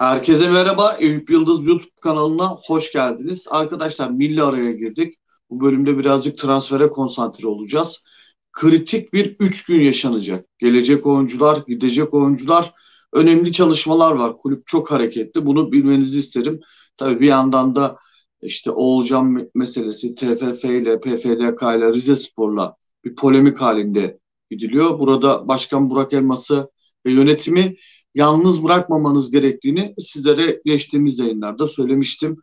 Herkese merhaba. Eyüp Yıldız YouTube kanalına hoş geldiniz. Arkadaşlar milli araya girdik. Bu bölümde birazcık transfere konsantre olacağız. Kritik bir 3 gün yaşanacak. Gelecek oyuncular, gidecek oyuncular, önemli çalışmalar var. Kulüp çok hareketli. Bunu bilmenizi isterim. Tabii bir yandan da işte Oğulcan meselesi TFF ile PFLK ile Rize Spor'la bir polemik halinde gidiliyor. Burada Başkan Burak Elması ve yönetimi yalnız bırakmamanız gerektiğini sizlere geçtiğimiz yayınlarda söylemiştim.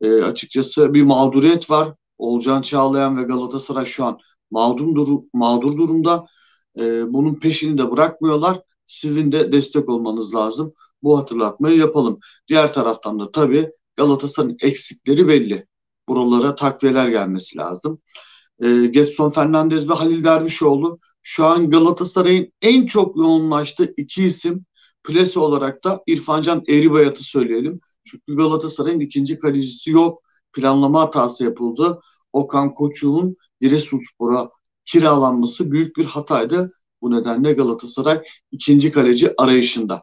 E, açıkçası bir mağduriyet var. Olcan Çağlayan ve Galatasaray şu an mağdur, durum, mağdur durumda. E, bunun peşini de bırakmıyorlar. Sizin de destek olmanız lazım. Bu hatırlatmayı yapalım. Diğer taraftan da tabii Galatasaray'ın eksikleri belli. Buralara takviyeler gelmesi lazım. E, Getson Fernandez ve Halil Dervişoğlu şu an Galatasaray'ın en çok yoğunlaştığı iki isim Plase olarak da İrfancan Eğribayat'ı söyleyelim. Çünkü Galatasaray'ın ikinci kalecisi yok. Planlama hatası yapıldı. Okan Koçuk'un Giresunspor'a kiralanması büyük bir hataydı. Bu nedenle Galatasaray ikinci kaleci arayışında.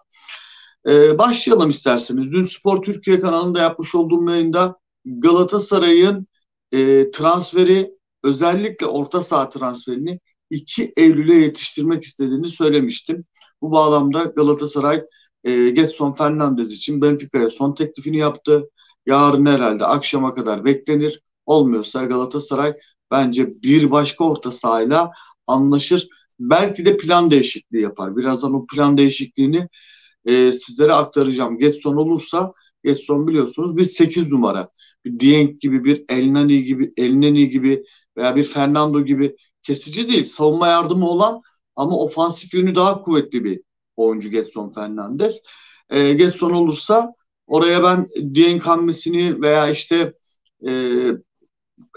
Ee, başlayalım isterseniz. Dün Spor Türkiye kanalında yapmış olduğum yayında Galatasaray'ın e, transferi özellikle orta saha transferini 2 Eylül'e yetiştirmek istediğini söylemiştim. Bu bağlamda Galatasaray e, Getson Fernandez için Benfica'ya son teklifini yaptı. Yarın herhalde akşama kadar beklenir. Olmuyorsa Galatasaray bence bir başka orta sahayla anlaşır. Belki de plan değişikliği yapar. Birazdan o plan değişikliğini e, sizlere aktaracağım. Getson olursa Getson biliyorsunuz bir 8 numara. Bir Dieng gibi, bir Elnani gibi, Elneni gibi veya bir Fernando gibi kesici değil. Savunma yardımı olan ama ofansif yönü daha kuvvetli bir oyuncu Getson Fernandez. E, Getson olursa oraya ben Dieng hamlesini veya işte e,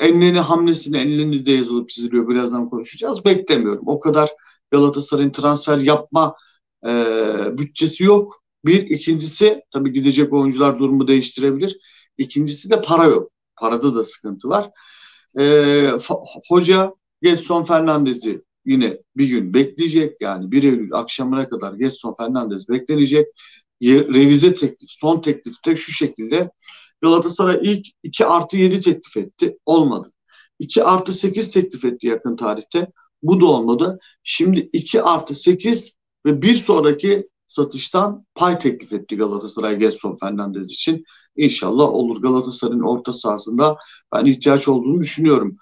Enleni hamlesini Enleni de yazılıp çiziliyor birazdan konuşacağız. Beklemiyorum. O kadar Galatasaray'ın transfer yapma e, bütçesi yok. Bir. ikincisi tabii gidecek oyuncular durumu değiştirebilir. İkincisi de para yok. Parada da sıkıntı var. E, hoca Getson Fernandez'i yine bir gün bekleyecek. Yani 1 Eylül akşamına kadar Gerson Fernandez beklenecek. Revize teklif, son teklifte şu şekilde Galatasaray ilk 2 artı 7 teklif etti. Olmadı. 2 artı 8 teklif etti yakın tarihte. Bu da olmadı. Şimdi 2 artı 8 ve bir sonraki satıştan pay teklif etti Galatasaray Gerson Fernandez için. İnşallah olur. Galatasaray'ın orta sahasında ben ihtiyaç olduğunu düşünüyorum.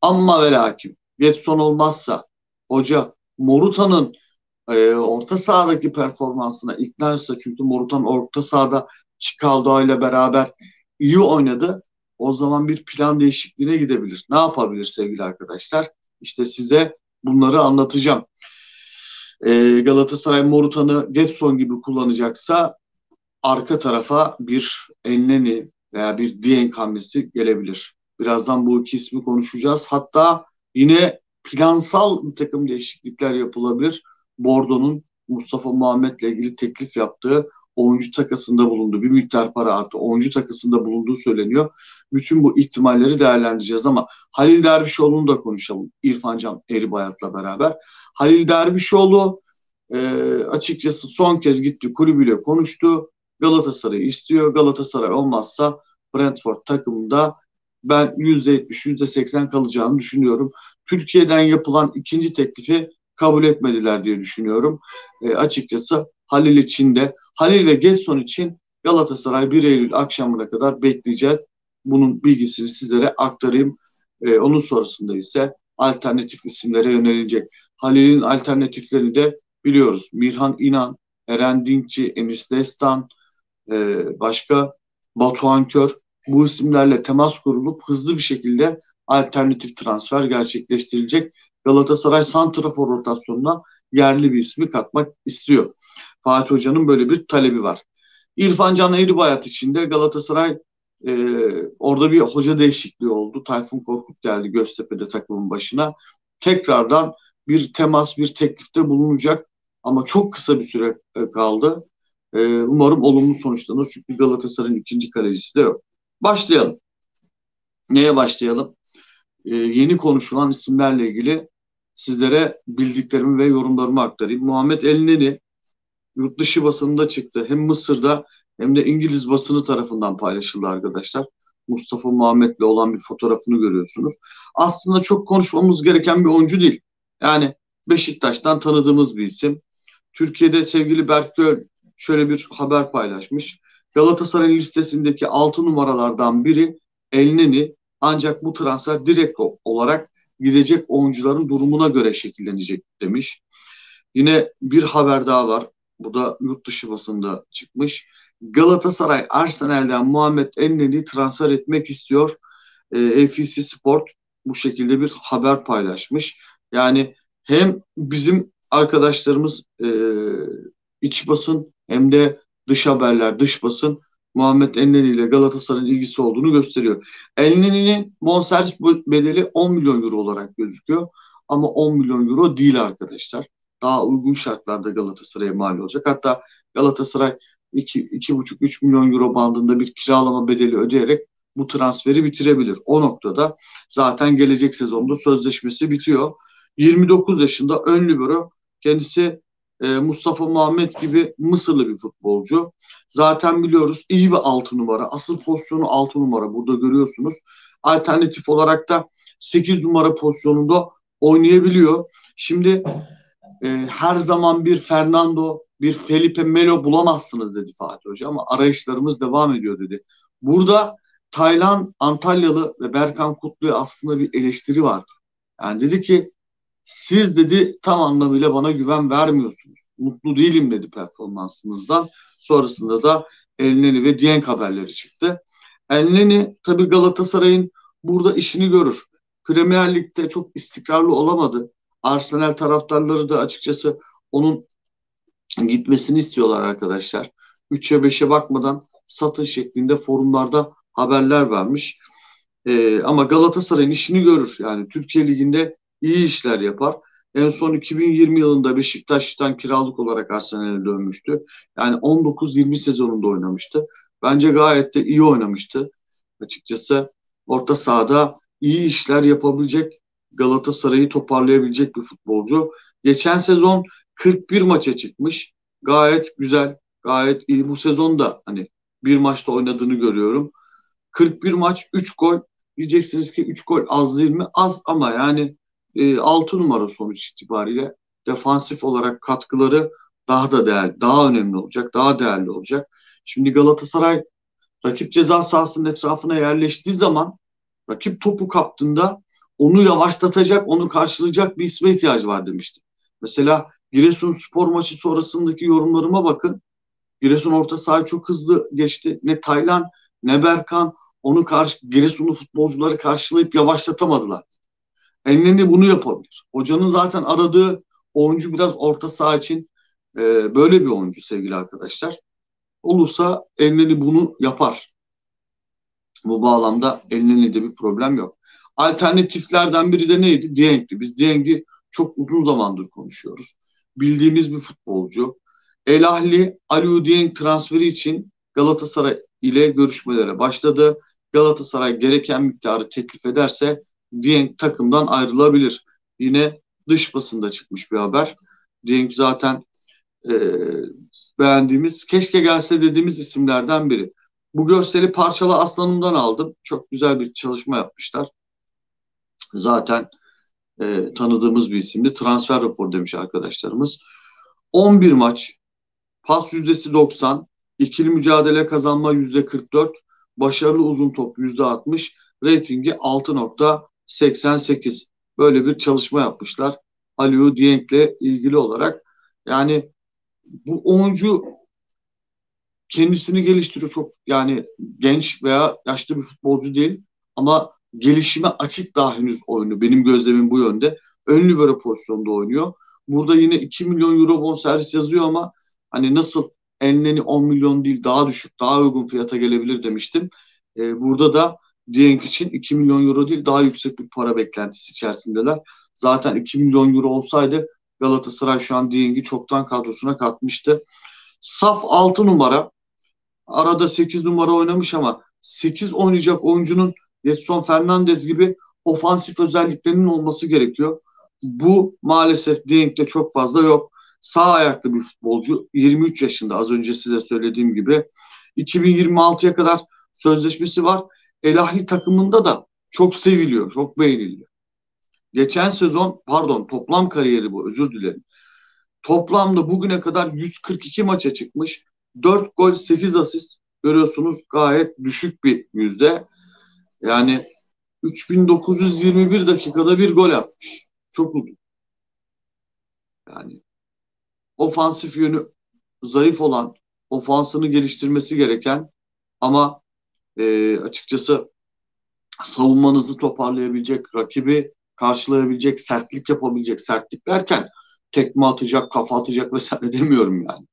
Ama ve lakin Getson olmazsa hoca Moruta'nın e, orta sahadaki performansına ikna çünkü Morutan orta sahada Çikaldo ile beraber iyi oynadı. O zaman bir plan değişikliğine gidebilir. Ne yapabilir sevgili arkadaşlar? İşte size bunları anlatacağım. E, Galatasaray Morutan'ı Getson gibi kullanacaksa arka tarafa bir Enleni veya bir Dieng hamlesi gelebilir. Birazdan bu iki ismi konuşacağız. Hatta yine plansal bir takım değişiklikler yapılabilir. Bordo'nun Mustafa Muhammed'le ilgili teklif yaptığı oyuncu takasında bulundu. Bir miktar para artı oyuncu takasında bulunduğu söyleniyor. Bütün bu ihtimalleri değerlendireceğiz ama Halil Dervişoğlu'nu da konuşalım. İrfan Can Eribayat'la beraber. Halil Dervişoğlu e, açıkçası son kez gitti kulübüyle konuştu. Galatasaray'ı istiyor. Galatasaray olmazsa Brentford takımında ben %70, %80 kalacağını düşünüyorum. Türkiye'den yapılan ikinci teklifi kabul etmediler diye düşünüyorum. E, açıkçası Halil için de Halil ve Getson için Galatasaray 1 Eylül akşamına kadar bekleyeceğiz. Bunun bilgisini sizlere aktarayım. E, onun sonrasında ise alternatif isimlere yönelecek. Halil'in alternatiflerini de biliyoruz. Mirhan İnan, Eren Dinkçi, Enis Destan, e, başka Batuhan Kör bu isimlerle temas kurulup hızlı bir şekilde alternatif transfer gerçekleştirilecek. Galatasaray santrafor rotasyonuna yerli bir ismi katmak istiyor. Fatih Hoca'nın böyle bir talebi var. İrfan Can Eğribayat için de Galatasaray e, orada bir hoca değişikliği oldu. Tayfun Korkut geldi Göztepe'de takımın başına. Tekrardan bir temas, bir teklifte bulunacak ama çok kısa bir süre e, kaldı. E, umarım olumlu sonuçlanır çünkü Galatasaray'ın ikinci kalecisi de yok. Başlayalım. Neye başlayalım? Ee, yeni konuşulan isimlerle ilgili sizlere bildiklerimi ve yorumlarımı aktarayım. Muhammed Elneni yurt dışı basınında çıktı. Hem Mısır'da hem de İngiliz basını tarafından paylaşıldı arkadaşlar. Mustafa Muhammed'le olan bir fotoğrafını görüyorsunuz. Aslında çok konuşmamız gereken bir oyuncu değil. Yani Beşiktaş'tan tanıdığımız bir isim. Türkiye'de sevgili Berk Göl şöyle bir haber paylaşmış. Galatasaray listesindeki 6 numaralardan biri Elneni ancak bu transfer direkt olarak gidecek oyuncuların durumuna göre şekillenecek demiş. Yine bir haber daha var. Bu da yurt dışı basında çıkmış. Galatasaray Arsenal'den Muhammed Elneni transfer etmek istiyor. E, FEC Sport bu şekilde bir haber paylaşmış. Yani hem bizim arkadaşlarımız e, iç basın hem de dış haberler, dış basın Muhammed Elneni ile Galatasaray'ın ilgisi olduğunu gösteriyor. Elneni'nin bonservis bedeli 10 milyon euro olarak gözüküyor. Ama 10 milyon euro değil arkadaşlar. Daha uygun şartlarda Galatasaray'a mal olacak. Hatta Galatasaray 2,5-3 milyon euro bandında bir kiralama bedeli ödeyerek bu transferi bitirebilir. O noktada zaten gelecek sezonda sözleşmesi bitiyor. 29 yaşında ön libero kendisi e, Mustafa Muhammed gibi Mısırlı bir futbolcu. Zaten biliyoruz iyi bir altı numara. Asıl pozisyonu altı numara burada görüyorsunuz. Alternatif olarak da 8 numara pozisyonunda oynayabiliyor. Şimdi e, her zaman bir Fernando, bir Felipe Melo bulamazsınız dedi Fatih Hoca ama arayışlarımız devam ediyor dedi. Burada Taylan Antalyalı ve Berkan Kutlu'ya aslında bir eleştiri vardı. Yani dedi ki siz dedi tam anlamıyla bana güven vermiyorsunuz. Mutlu değilim dedi performansınızdan. Sonrasında da Elneni ve Dieng haberleri çıktı. Elneni tabii Galatasaray'ın burada işini görür. Premier Lig'de çok istikrarlı olamadı. Arsenal taraftarları da açıkçası onun gitmesini istiyorlar arkadaşlar. 3'e 5'e bakmadan satın şeklinde forumlarda haberler vermiş. Ee, ama Galatasaray'ın işini görür. Yani Türkiye Ligi'nde iyi işler yapar. En son 2020 yılında Beşiktaş'tan kiralık olarak Arsenal'e dönmüştü. Yani 19-20 sezonunda oynamıştı. Bence gayet de iyi oynamıştı. Açıkçası orta sahada iyi işler yapabilecek, Galatasaray'ı toparlayabilecek bir futbolcu. Geçen sezon 41 maça çıkmış. Gayet güzel, gayet iyi. Bu sezon da hani bir maçta oynadığını görüyorum. 41 maç 3 gol. Diyeceksiniz ki 3 gol az değil mi? Az ama yani e, 6 numara sonuç itibariyle defansif olarak katkıları daha da değerli, daha önemli olacak, daha değerli olacak. Şimdi Galatasaray rakip ceza sahasının etrafına yerleştiği zaman rakip topu kaptığında onu yavaşlatacak, onu karşılayacak bir isme ihtiyacı var demiştim. Mesela Giresun spor maçı sonrasındaki yorumlarıma bakın. Giresun orta sahayı çok hızlı geçti. Ne Taylan ne Berkan onu karşı Giresunlu futbolcuları karşılayıp yavaşlatamadılar. Elneni bunu yapabilir. Hocanın zaten aradığı oyuncu biraz orta saha için e, böyle bir oyuncu sevgili arkadaşlar. Olursa Elneni bunu yapar. Bu bağlamda Elneni'de bir problem yok. Alternatiflerden biri de neydi? Dieng'ti. Biz Dieng'i çok uzun zamandır konuşuyoruz. Bildiğimiz bir futbolcu. El Ahli Aliu Dieng transferi için Galatasaray ile görüşmelere başladı. Galatasaray gereken miktarı teklif ederse Dieng takımdan ayrılabilir. Yine dış basında çıkmış bir haber. Dieng zaten e, beğendiğimiz, keşke gelse dediğimiz isimlerden biri. Bu görseli Parçalı Aslanım'dan aldım. Çok güzel bir çalışma yapmışlar. Zaten e, tanıdığımız bir isimdi. Transfer rapor demiş arkadaşlarımız. 11 maç, pas yüzdesi 90, ikili mücadele kazanma yüzde 44, başarılı uzun top yüzde 60, reytingi 6.88. Böyle bir çalışma yapmışlar. Aliu Dieng'le ilgili olarak. Yani bu oyuncu kendisini geliştiriyor. Çok yani genç veya yaşlı bir futbolcu değil ama gelişime açık daha henüz oyunu. Benim gözlemim bu yönde. Önlü böyle pozisyonda oynuyor. Burada yine 2 milyon euro bonservis yazıyor ama hani nasıl enleni 10 milyon değil daha düşük daha uygun fiyata gelebilir demiştim. Ee, burada da Dieng için 2 milyon euro değil daha yüksek bir para beklentisi içerisindeler. Zaten 2 milyon euro olsaydı Galatasaray şu an Dieng'i çoktan kadrosuna katmıştı. Saf 6 numara arada 8 numara oynamış ama 8 oynayacak oyuncunun Getson Fernandez gibi ofansif özelliklerinin olması gerekiyor. Bu maalesef Dieng'de çok fazla yok. Sağ ayaklı bir futbolcu. 23 yaşında az önce size söylediğim gibi. 2026'ya kadar sözleşmesi var. Elahi takımında da çok seviliyor, çok beğeniliyor. Geçen sezon, pardon toplam kariyeri bu özür dilerim. Toplamda bugüne kadar 142 maça çıkmış. 4 gol 8 asist görüyorsunuz gayet düşük bir yüzde. Yani 3921 dakikada bir gol atmış. Çok uzun. Yani ofansif yönü zayıf olan, ofansını geliştirmesi gereken ama e, açıkçası savunmanızı toparlayabilecek, rakibi karşılayabilecek, sertlik yapabilecek, sertlik derken tekme atacak, kafa atacak vesaire demiyorum yani.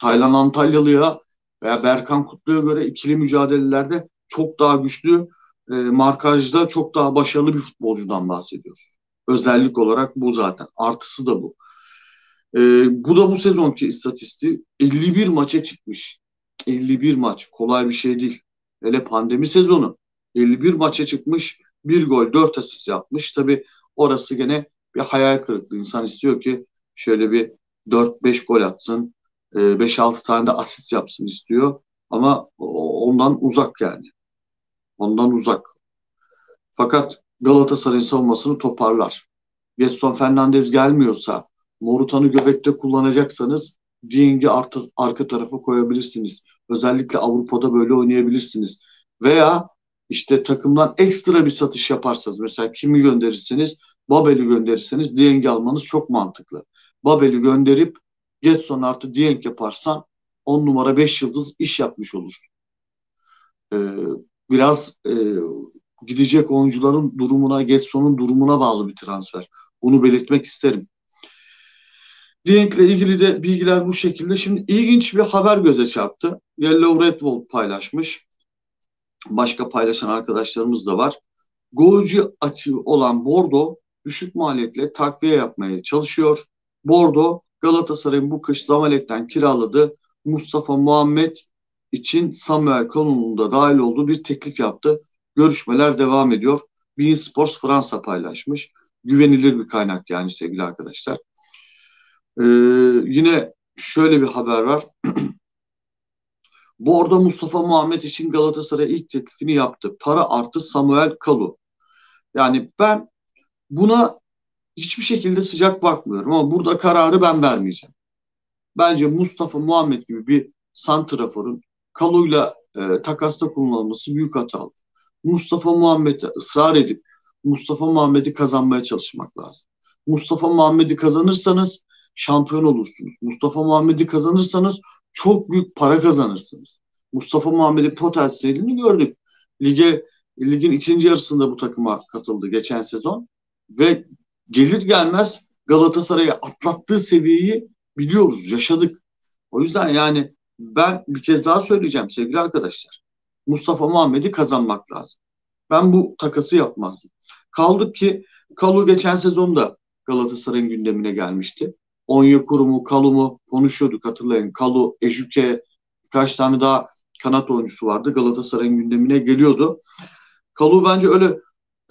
Taylan Antalyalı'ya veya Berkan Kutlu'ya göre ikili mücadelelerde çok daha güçlü, e, markajda çok daha başarılı bir futbolcudan bahsediyoruz. Özellik olarak bu zaten. Artısı da bu. E, bu da bu sezonki istatistiği 51 maça çıkmış. 51 maç. Kolay bir şey değil. Hele pandemi sezonu. 51 maça çıkmış. Bir gol, dört asist yapmış. Tabi orası gene bir hayal kırıklığı. İnsan istiyor ki şöyle bir 4-5 gol atsın. 5-6 e, tane de asist yapsın istiyor. Ama ondan uzak yani. Ondan uzak. Fakat Galatasaray'ın savunmasını toparlar. Gerson Fernandez gelmiyorsa, Morutan'ı göbekte kullanacaksanız Dieng'i arka, arka tarafa koyabilirsiniz. Özellikle Avrupa'da böyle oynayabilirsiniz. Veya işte takımdan ekstra bir satış yaparsanız mesela kimi gönderirseniz Babel'i gönderirseniz Dieng'i almanız çok mantıklı. Babel'i gönderip Getson artı Dieng yaparsan 10 numara 5 yıldız iş yapmış olursun. Ee, biraz e, gidecek oyuncuların durumuna, Getson'un durumuna bağlı bir transfer. Bunu belirtmek isterim. Dieng'le ilgili de bilgiler bu şekilde. Şimdi ilginç bir haber göze çarptı. Yellow Red Wolf paylaşmış. Başka paylaşan arkadaşlarımız da var. Golcü açığı olan Bordo düşük maliyetle takviye yapmaya çalışıyor. Bordo Galatasaray'ın bu kış Zamalek'ten kiraladığı Mustafa Muhammed için Samuel Kanun'un da dahil olduğu bir teklif yaptı. Görüşmeler devam ediyor. Bein Sports Fransa paylaşmış. Güvenilir bir kaynak yani sevgili arkadaşlar. Ee, yine şöyle bir haber var. Bordo Mustafa Muhammed için Galatasaray ilk teklifini yaptı. Para artı Samuel Kalu. Yani ben buna hiçbir şekilde sıcak bakmıyorum ama burada kararı ben vermeyeceğim. Bence Mustafa Muhammed gibi bir santraforun Kalu'yla e, takasta kullanılması büyük hata. Mustafa Muhammed'e ısrar edip Mustafa Muhammed'i kazanmaya çalışmak lazım. Mustafa Muhammed'i kazanırsanız şampiyon olursunuz. Mustafa Muhammed'i kazanırsanız çok büyük para kazanırsınız. Mustafa Muhammed'in potansiyelini gördük. Lige ligin ikinci yarısında bu takıma katıldı geçen sezon ve gelir gelmez Galatasaray'a atlattığı seviyeyi biliyoruz, yaşadık. O yüzden yani ben bir kez daha söyleyeceğim sevgili arkadaşlar. Mustafa Muhammed'i kazanmak lazım. Ben bu takası yapmazdım. Kaldık ki Kalu geçen sezonda Galatasaray'ın gündemine gelmişti. Onya Kurumu, Kalu'mu konuşuyorduk hatırlayın. Kalu, Ejüke, birkaç tane daha kanat oyuncusu vardı. Galatasaray'ın gündemine geliyordu. Kalu bence öyle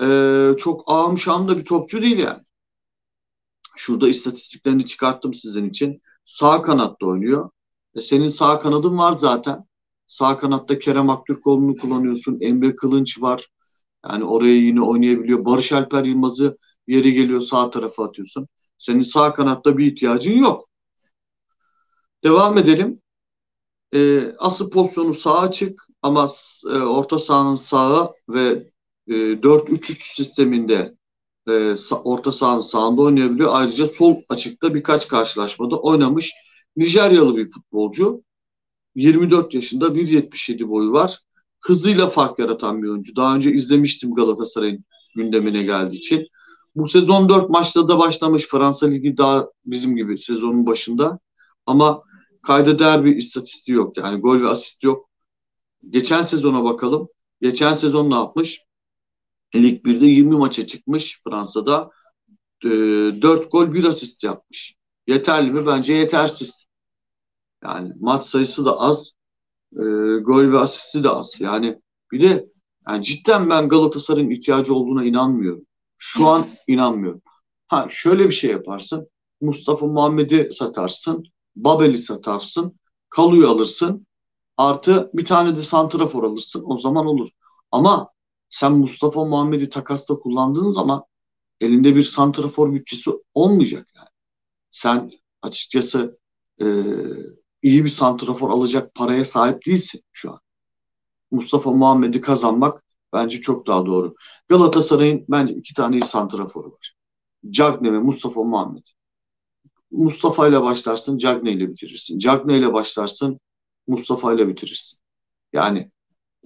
e, çok ağım şamda bir topçu değil yani. Şurada istatistiklerini çıkarttım sizin için. Sağ kanatta oynuyor. E, senin sağ kanadın var zaten. Sağ kanatta Kerem Aktürkoğlu'nu kullanıyorsun. Emre Kılınç var. Yani oraya yine oynayabiliyor. Barış Alper Yılmaz'ı yeri geliyor sağ tarafa atıyorsun. Senin sağ kanatta bir ihtiyacın yok. Devam edelim. E, asıl pozisyonu sağ açık ama e, orta sahanın sağı ve e, 4-3-3 sisteminde e, orta sahanın sağında oynayabiliyor. Ayrıca sol açıkta birkaç karşılaşmada oynamış. Nijeryalı bir futbolcu. 24 yaşında 1.77 boyu var. Hızıyla fark yaratan bir oyuncu. Daha önce izlemiştim Galatasaray'ın gündemine geldiği için. Bu sezon 4 maçta da başlamış. Fransa Ligi daha bizim gibi sezonun başında. Ama kayda değer bir istatistiği yok. Yani gol ve asist yok. Geçen sezona bakalım. Geçen sezon ne yapmış? Lig 1'de 20 maça çıkmış Fransa'da. E, 4 gol 1 asist yapmış. Yeterli mi? Bence yetersiz. Yani maç sayısı da az. E, gol ve asisti de az. Yani bir de yani cidden ben Galatasaray'ın ihtiyacı olduğuna inanmıyorum. Şu an inanmıyorum. Ha şöyle bir şey yaparsın. Mustafa Muhammed'i satarsın. Babel'i satarsın. Kalu'yu alırsın. Artı bir tane de santrafor alırsın o zaman olur. Ama sen Mustafa Muhammed'i takasta kullandığın zaman elinde bir santrafor bütçesi olmayacak yani. Sen açıkçası e, iyi bir santrafor alacak paraya sahip değilsin şu an. Mustafa Muhammed'i kazanmak bence çok daha doğru. Galatasaray'ın bence iki tane iyi santraforu var. Cagne ve Mustafa Muhammed. Mustafa ile başlarsın, Cagne ile bitirirsin. Cagne ile başlarsın, Mustafa ile bitirirsin. Yani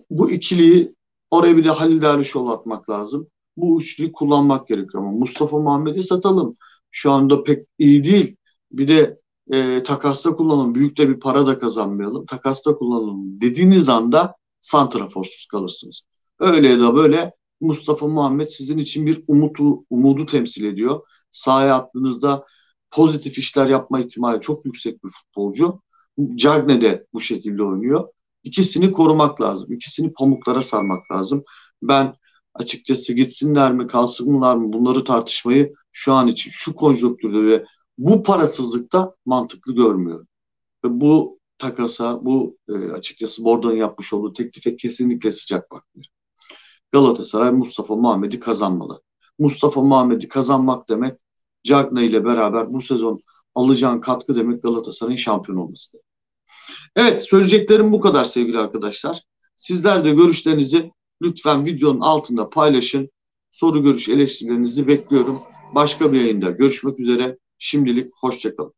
bu ikiliyi oraya bir de Halil Dervişoğlu atmak lazım. Bu üçlüyü kullanmak gerekiyor ama Mustafa Muhammed'i satalım. Şu anda pek iyi değil. Bir de e, takasta kullanalım. Büyük de bir para da kazanmayalım. Takasta kullanalım dediğiniz anda santraforsuz kalırsınız. Öyle ya da böyle Mustafa Muhammed sizin için bir umudu, umudu temsil ediyor. Sahaya attığınızda pozitif işler yapma ihtimali çok yüksek bir futbolcu. Cagne de bu şekilde oynuyor. İkisini korumak lazım. İkisini pamuklara sarmak lazım. Ben açıkçası gitsinler mi kalsınlar mı bunları tartışmayı şu an için şu konjonktürde ve bu parasızlıkta mantıklı görmüyorum. Ve bu takasa, bu e, açıkçası Bordo'nun yapmış olduğu teklife kesinlikle sıcak bakmıyor. Galatasaray Mustafa Muhammed'i kazanmalı. Mustafa Muhammed'i kazanmak demek Cagney ile beraber bu sezon alacağın katkı demek Galatasaray'ın şampiyon olması demek. Evet söyleyeceklerim bu kadar sevgili arkadaşlar. Sizler de görüşlerinizi lütfen videonun altında paylaşın. Soru görüş eleştirilerinizi bekliyorum. Başka bir yayında görüşmek üzere. Şimdilik hoşçakalın.